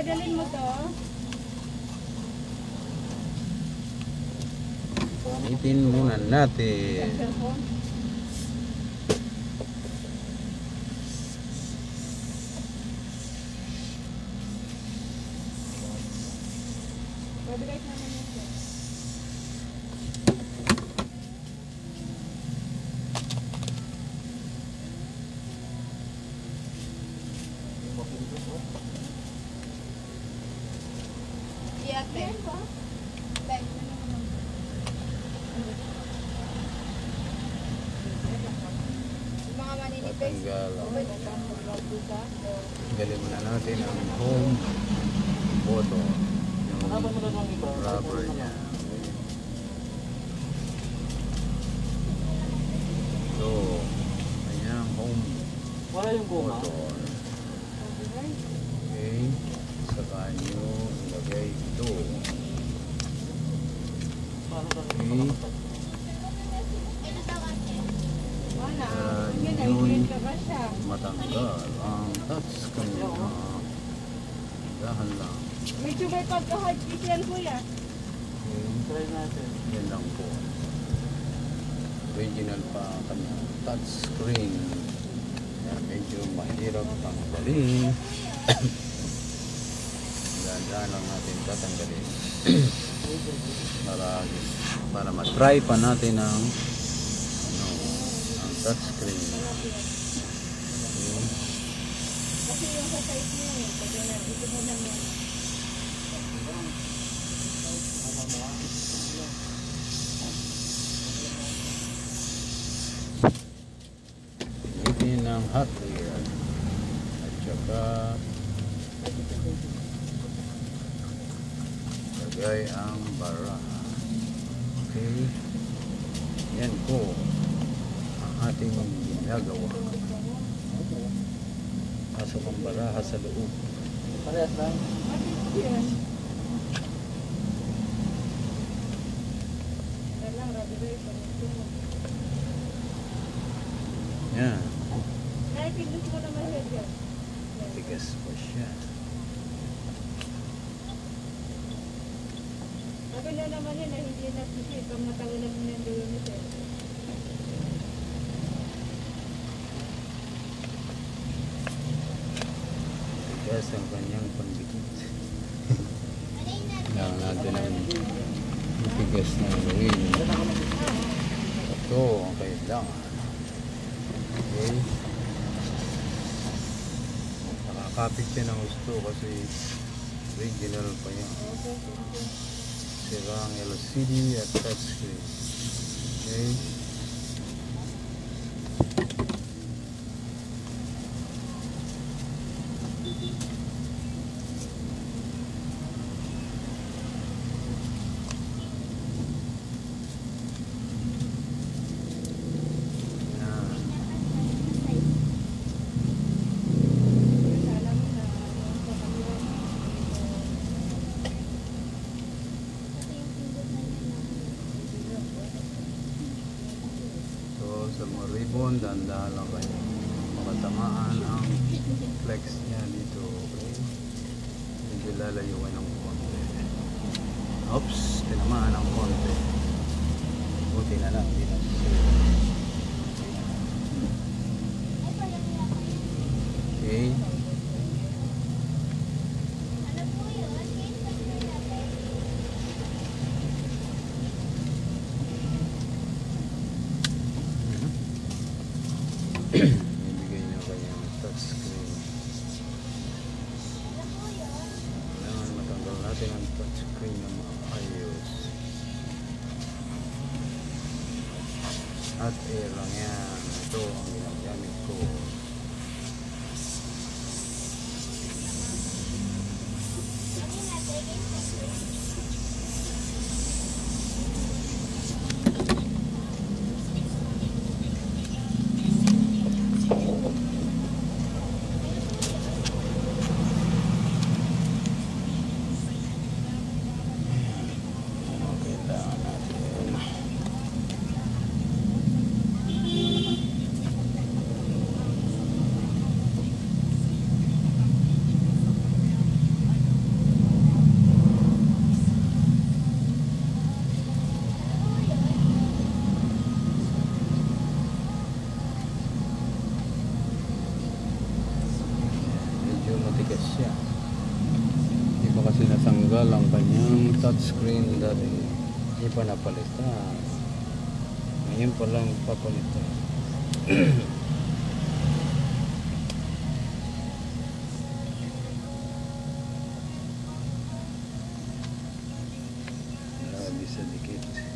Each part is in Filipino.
Dadalhin mo to. Gamitin muna natin. Tatanggal. Galing muna natin ang home photo. Yung rubber niya. So, ayan ang home Wala yung goma. photo. Okay. Saka nyo ilagay ito. Okay. Wala. Siya? Matanggal ang touchscreen na dahan lang. Medyo may pagka-hard case yan kuya. Try natin. Yan lang po. Original pa kanya touchscreen. Yan, medyo mahirap tanggalin. Dahan-dahan lang natin tatanggalin. para para matry pa natin ang ang touchscreen. Okay. Kasi yung sa size niya eh. Pwede na, ito mo na mo. Gamitin ng hot air. At saka lagay ang baraha. Okay. Yan po ang ating ginagawa. Pasok ang baraha sa loob. Parehas lang. Yes. Yan. Naipindot mo naman yan dyan. Tigas pa siya. Sabi na naman yan na hindi na sisi. Pag matawalan mo yung dulo nito. Tigas ang kanyang pandikit. Kailangan natin ang matigas na gawin. Ito ang kailangan. Okay. Nakakapit siya ng gusto kasi original pa yan. Sira ang LCD at touchscreen. Okay. Sa mga ribbon, dahan-dahan lang kayo. Makatamaan ang flex niya dito. Okay? Medyo lalayuan ng konti. Oops, tinamaan ng konti. Buti na lang, hindi na. Okay. Ibigay niyo kanyang touchscreen. Kailangan matanggal natin ang touchscreen na maayos. At air lang yan. Ito ang ginagamit ko. Ano kailangan natin? Touchscreen dati. Hindi pa napalitan. Ngayon pa lang papalitan. Grabe sa dikit.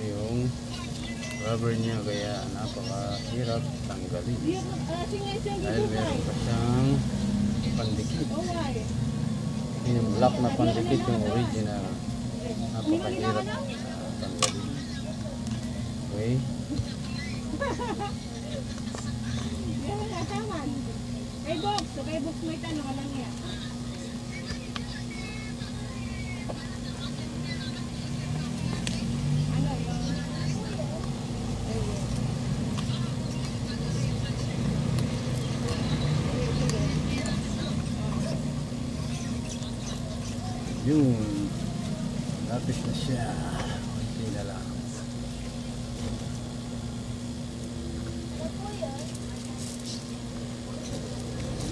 Yung rubber niya kaya napakahirap tanggalin. Ah, Dahil meron pa siyang pandikit. Oh? Yung black na pandikit yung original. Napakahirap ah, tanggalin. Okay? Katawan. Kay Box, kay Box may tanong lang yan. Yun. Lapis na siya. Kunti na lang.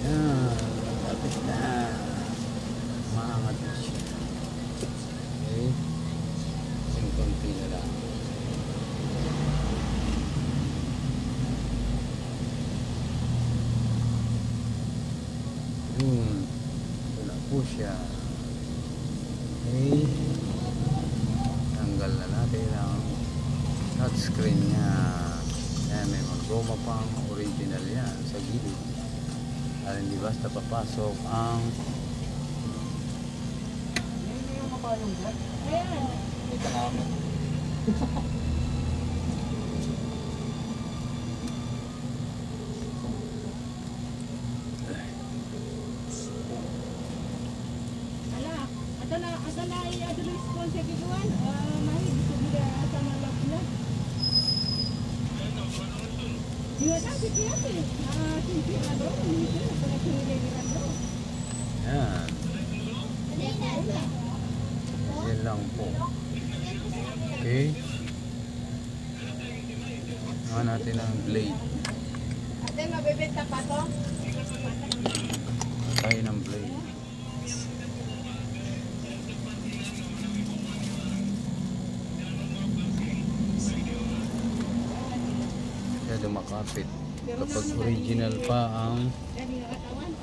Yan. Lapis na. Maangat na siya. Okay. Yung kunti na lang. Yun. Na po. Okay. Tanggal na natin ang touchscreen niya. Goma pang original yan sa gilid. Para hindi basta papasok ang Hindi yung mapayong dyan. Ayan. May kalaman. Ala, ato na, ato na i-address ko sa kiguan. Ah, mahi, gusto nila sa malap na. Yung ata, si Kiyate. Ah, si Kiyate, hindi siya. Para sinilay ni Rando. yan. Lang po. Okay. Ngayon natin ang blade. Ate, mabibenta pa to? Tayo ng blade. Kaya dumakapit. Kapag original pa ang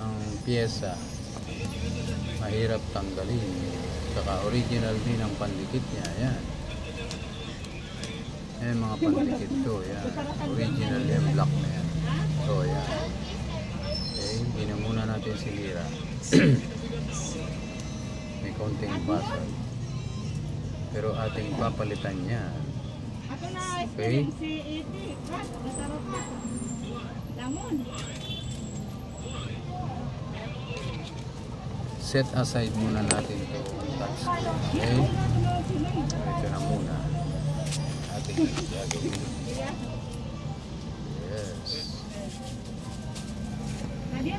ang pyesa, mahirap tanggalin. Saka original din ang pandikit niya. Yan. Yan mga pandikit to. Yan. Original yan. Black na yan. So, yan. Okay. Hindi na muna natin sinira. May konting basag. Pero ating papalitan niya. Okay. Lamon. Set aside muna natin to touchscreen. Okay? Ito na muna. Ating gagawin. Yes.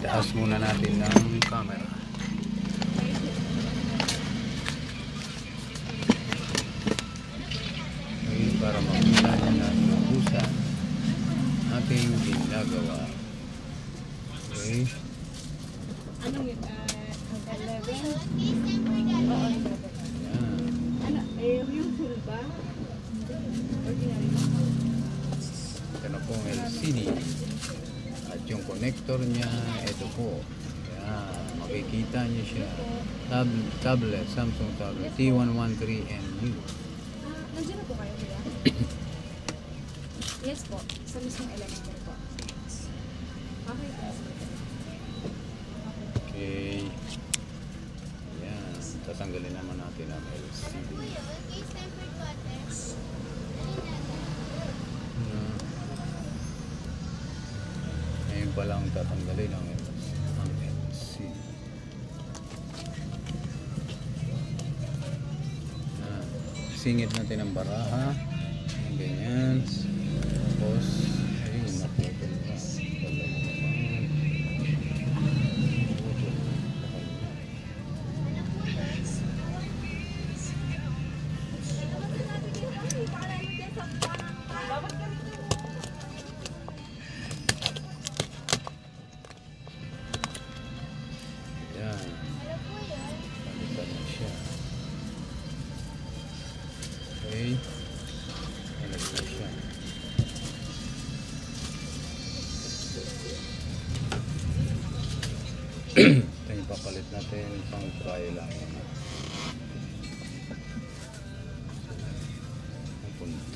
Taas muna natin ng camera. Po LCD. At yung connector niya, ito po. Yan. Makikita niyo siya. Tab tablet, Samsung tablet. T113NU. Ah, nandiyan na po kayo, kuya? yes po. Sa mismong elevator po. Okay. Okay. Ayan. Tatanggalin naman natin ang LCD. Ngayon pa lang tatanggalin ang, ang LCD. Ah, singit natin ang baraha.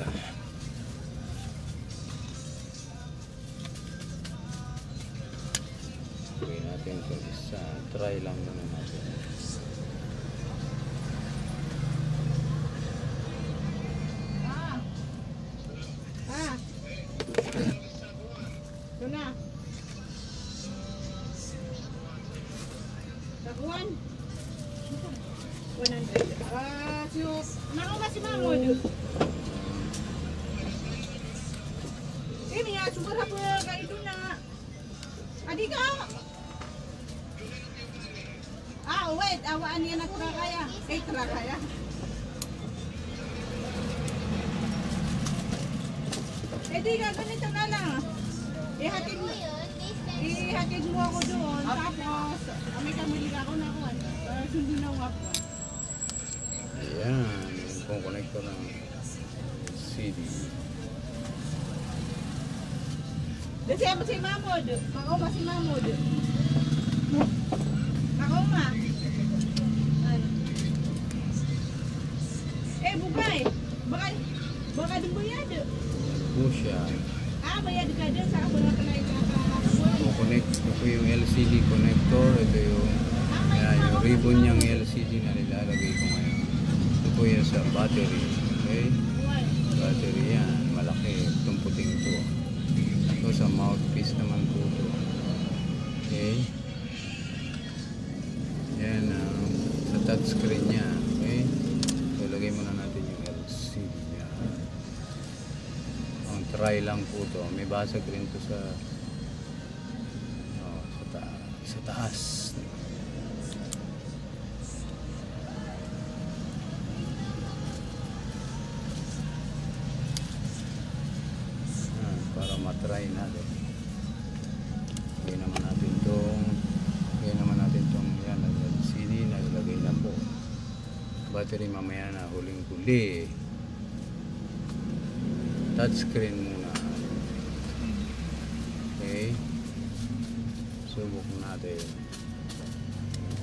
Punta. Gawin natin ito isa. Try lang muna natin. Ah. Ah. Takuan. 100. Ah, si Nako ba si Mamod? Adi ka. Ah, wait. Awaan niya na kaya. Eh, kaya. Eh di ka ganito na lang. Ihatid mo, ihatid mo ako doon. Tapos, ah, may kamili ako na ako. Uh, sundo na ako. Ayan. Yung pong connector ng CD. Kasi ako si Mamod. Makauma si Mamod. Makauma. Eh, bugay. Baka, baka din bayad. Po siya. Ah, bayad ka din sa mga panay ka. Ito connect. Ito yung LCD connector. Ito yung, ayan, yung ribbon niyang LCD na nilalagay ko ngayon. Ito po yan sa battery. Okay? Battery yan. Malaki. Itong puting ito. Ito sa mouthpiece naman po ito. Okay? Yan ang sa touchscreen niya. Okay? So, lagay muna natin yung LCD niya. Ang try lang po to. May basag rin to sa oh, sa, ta sa taas. Ah, matry natin. Gawin naman natin tong gawin naman natin tong yan, ang LCD na ilagay na po. Battery mamaya na huling huli. Touchscreen muna. Okay. Subok natin.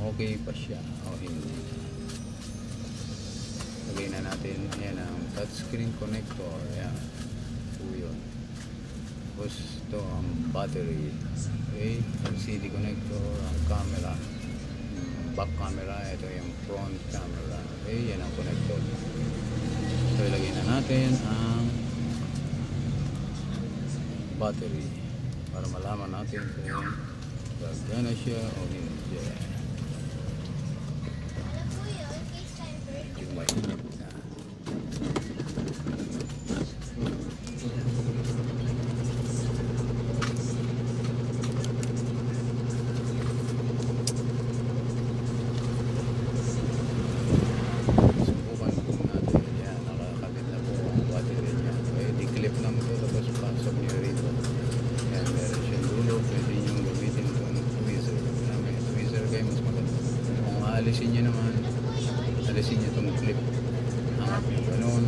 Okay pa siya o hindi. Lagay na natin. Yan ang touchscreen connector. Yan. Po yun. Tapos ito ang battery. Okay. LCD connector. Ang camera. Yung back camera. Ito yung front camera. Okay. Yan ang connector. So ilagay na natin ang battery para malaman natin kung gagana siya o hindi. Yung Kung aalisin niyo naman, alisin niyo itong clip. Angat niyo ganun.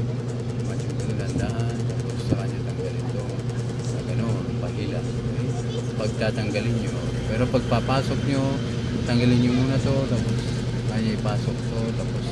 Angat niyo ganun landahan. Tapos saka niyo tanggalin ito. Na ganun, pahila. Okay? Pagtatanggalin niyo. Pero pagpapasok niyo, tanggalin niyo muna to tapos kanya ipasok to tapos